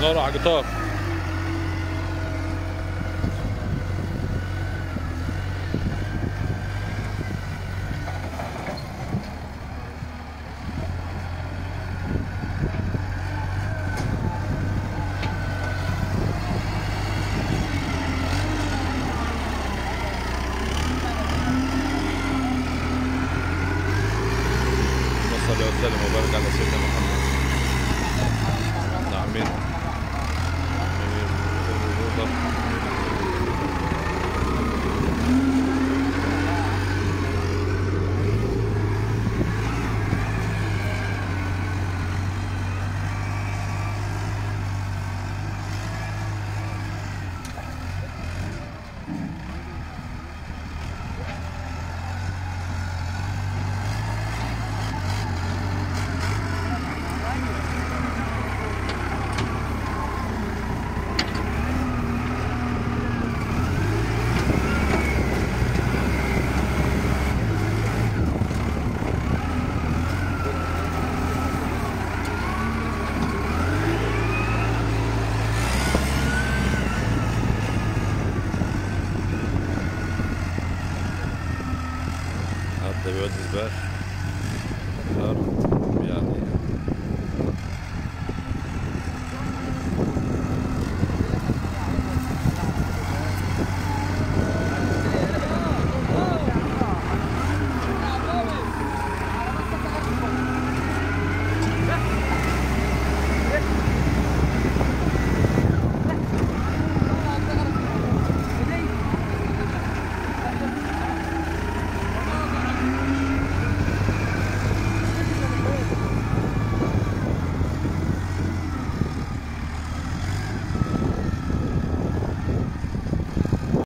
نور على قطار صلى وسلم وبارك على سيدنا محمد. نعم доведуть, да?